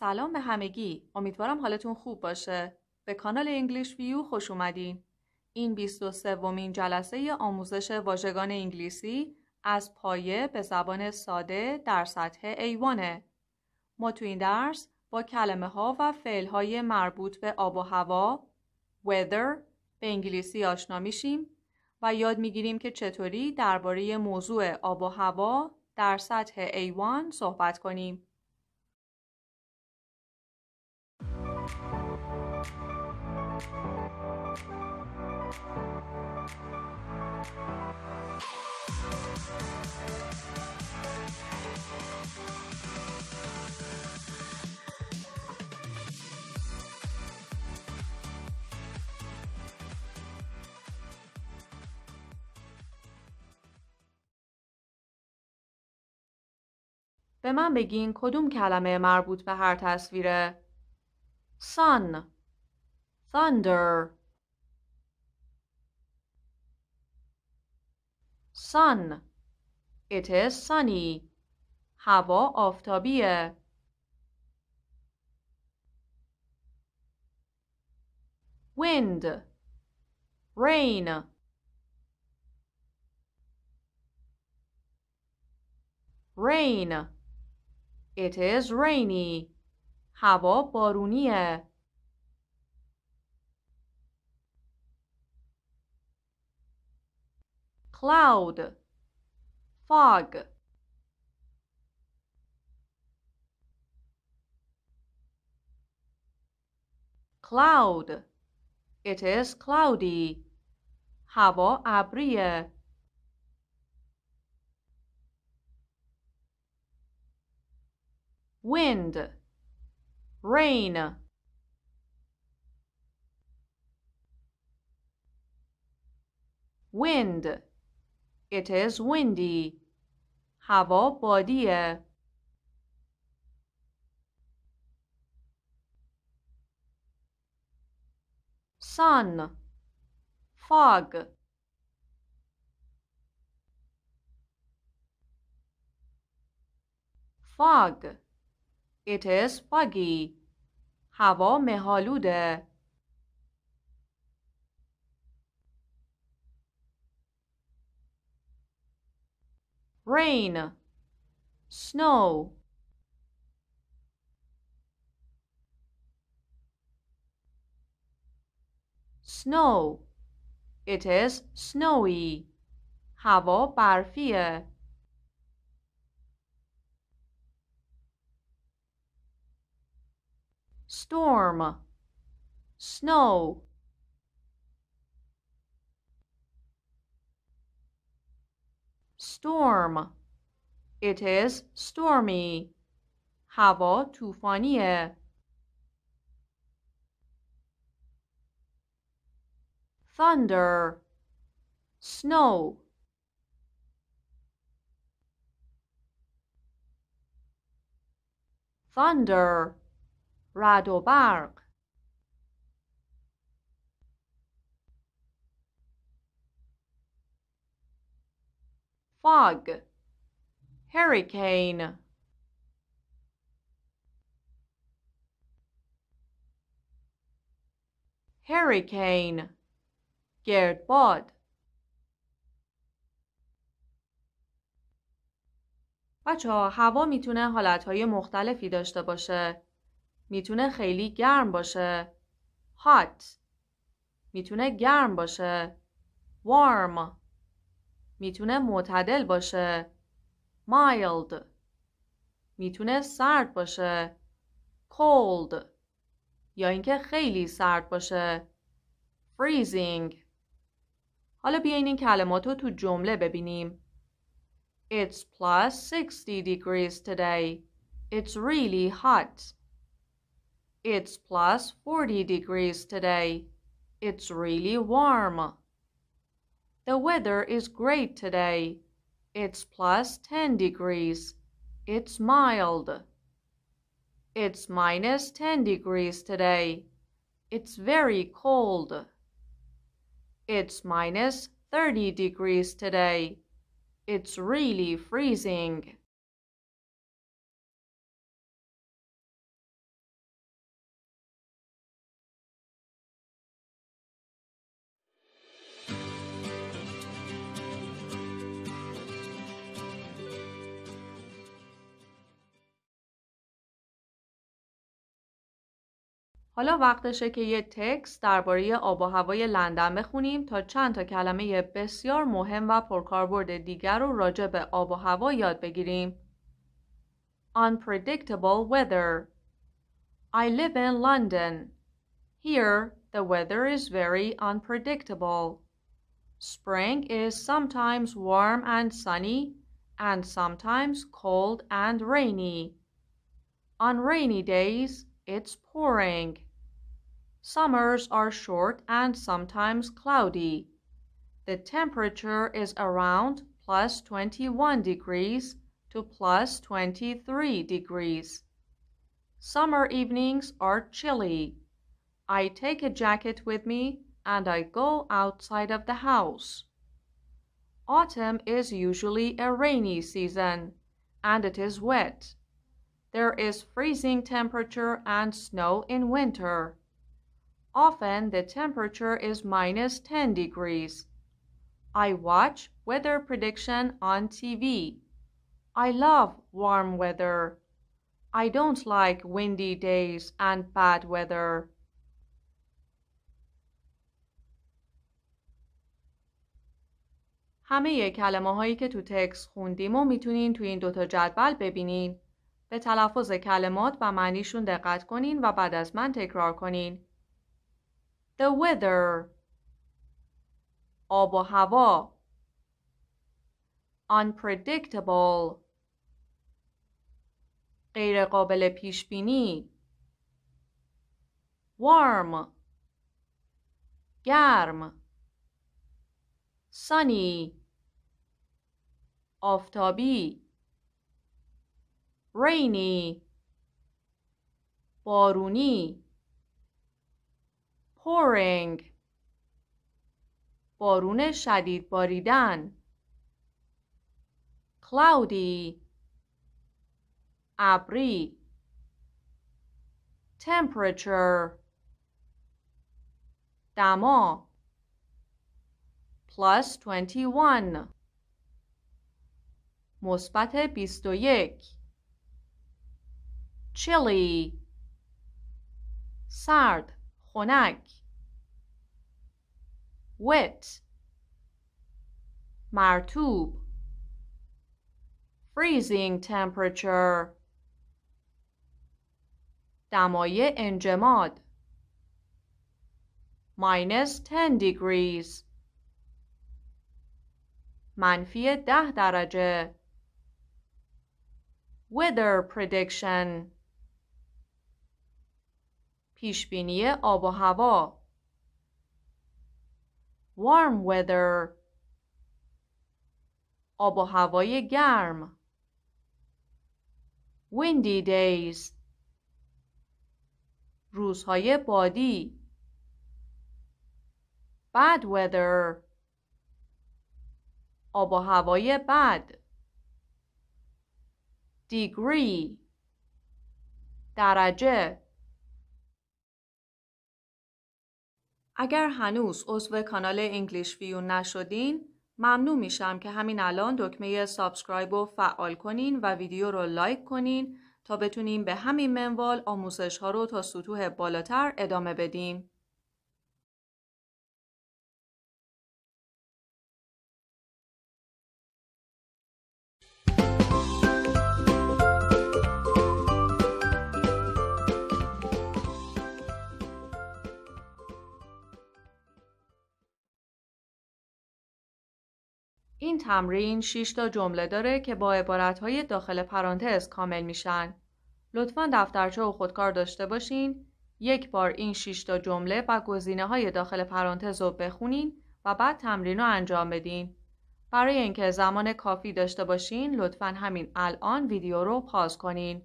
سلام به همگی. امیدوارم حالتون خوب باشه. به کانال انگلیش ویو خوش اومدین. این 23 ومین جلسه آموزش واژگان انگلیسی از پایه به زبان ساده در سطح ایوانه ما تو این درس با کلمه ها و فعل های مربوط به آب و هوا weather به انگلیسی آشنا میشیم و یاد می‌گیریم که چطوری درباره موضوع آب و هوا در سطح A1 صحبت کنیم. به من بگین کدوم کلمه مربوط به هر تصویره؟ sun. Thunder. Sun. It is sunny. هوا آفتابیه. Wind. Rain. Rain. It is rainy. هوا بارونیه. cloud fog cloud it is cloudy هوا ابریه wind, rain. Wind. It is windy. هوا بادیه. Sun. Fog. Fog. It is foggy. هوا مهالوده. Rain. Snow. Snow. It is snowy. هوا برفیه. storm, snow. Storm. It is stormy. هوا طوفانیه. Thunder. Snow. Thunder. رعد و برق fog. Hurricane. Hurricane. گردباد بچه ها هوا می‌تونه حالتهای مختلفی داشته باشه. می‌تونه خیلی گرم باشه. Hot. می‌تونه گرم باشه. Warm. می‌تونه معتدل باشه. Mild. می‌تونه سرد باشه. Cold. یا اینکه خیلی سرد باشه. Freezing. حالا بیاین این کلمات رو تو جمله ببینیم. It's plus 60 degrees today. It's really hot. It's plus 40 degrees today. It's really warm. The weather is great today. It's plus 10 degrees. It's mild. It's minus 10 degrees today. It's very cold. It's minus 30 degrees today. It's really freezing. حالا وقتشه که یه تکست درباره آب و هوای لندن بخونیم تا چند تا کلمه بسیار مهم و پرکاربرد دیگر رو راجع به آب و هوا یاد بگیریم. Unpredictable weather I live in London. Here, the weather is very unpredictable. Spring is sometimes warm and sunny and sometimes cold and rainy. On rainy days, it's pouring. Summers are short and sometimes cloudy. The temperature is around plus 21 degrees to plus 23 degrees. Summer evenings are chilly. I take a jacket with me and I go outside of the house. Autumn is usually a rainy season and it is wet. There is freezing temperature and snow in winter. Often the temperature is minus 10 degrees. I watch weather prediction on TV. I love warm weather. I don't like windy days and bad weather. همه کلمه هایی که تو تکس خوندیم و میتونین تو این دوتا جدول ببینین. به تلفظ کلمات و معنیشون دقت کنین و بعد از من تکرار کنین. The weather. آب و هوا. Unpredictable. غیر قابل پیش بینی warm. گرم. Sunny. آفتابی. Rainy بارونی pouring بارون شدید باریدن cloudy ابری temperature دما plus 21 مثبت 21 chilly سرد خنک wet مرتوب freezing temperature دمای انجماد minus 10 degrees منفی ده درجه weather prediction پیشبینی آب و هوا. Warm weather. آب و هوای گرم. Windy days. روزهای بادی. Bad weather. آب و هوای بد. Degree. درجه. اگر هنوز عضو کانال انگلیش ویو نشدین ممنون میشم که همین الان دکمه subscribe رو فعال کنین و ویدیو رو like کنین تا بتونیم به همین منوال آموزش ها رو تا سطوح بالاتر ادامه بدیم. این تمرین 6 تا جمله داره که با عبارتهای داخل پرانتز کامل میشن. لطفا دفترچه و خودکار داشته باشین. یک بار این 6 تا جمله و گزینه های داخل پرانتز رو بخونین و بعد تمرین رو انجام بدین. برای اینکه زمان کافی داشته باشین لطفا همین الان ویدیو رو پاز کنین.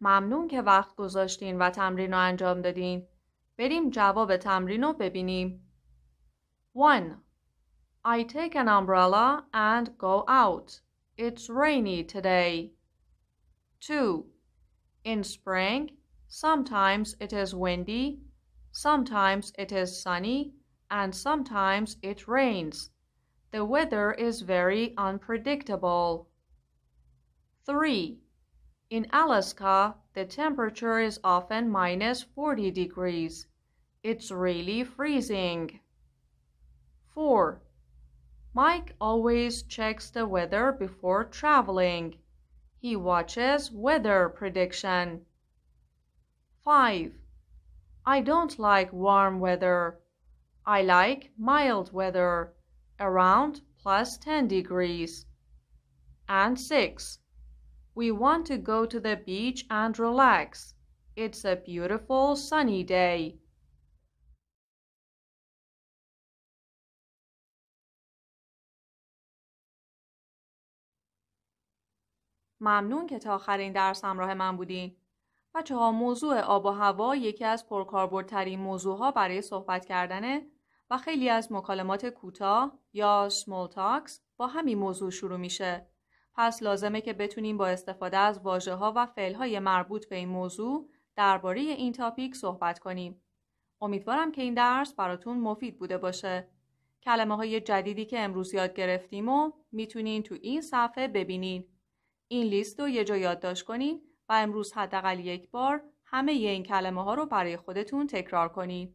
ممنون که وقت گذاشتین و تمرین رو انجام دادین. بریم جواب تمرین رو ببینیم. 1. I take an umbrella and go out. It's rainy today. 2. In spring, sometimes it is windy, sometimes it is sunny, and sometimes it rains. The weather is very unpredictable. 3. In Alaska, the temperature is often minus 40 degrees. It's really freezing. 4. Mike always checks the weather before traveling. He watches weather prediction. 5. I don't like warm weather. I like mild weather, around plus 10 degrees. And 6. We want to go to the beach and relax. It's a beautiful sunny day. ممنون که تا آخرین درس همراه من بودین. بچه ها موضوع آب و هوا یکی از پرکاربردترین موضوع ها برای صحبت کردنه و خیلی از مکالمات کوتاه یا small talks با همین موضوع شروع میشه. پس لازمه که بتونیم با استفاده از واژه ها و فعل های مربوط به این موضوع درباره این تاپیک صحبت کنیم. امیدوارم که این درس براتون مفید بوده باشه. کلمه های جدیدی که امروز یاد گرفتیم و می‌تونین تو این صفحه ببینین. این لیست رو یه جا یادداشت کنین و امروز حداقل یک بار همه ی این کلمه ها رو برای خودتون تکرار کنین.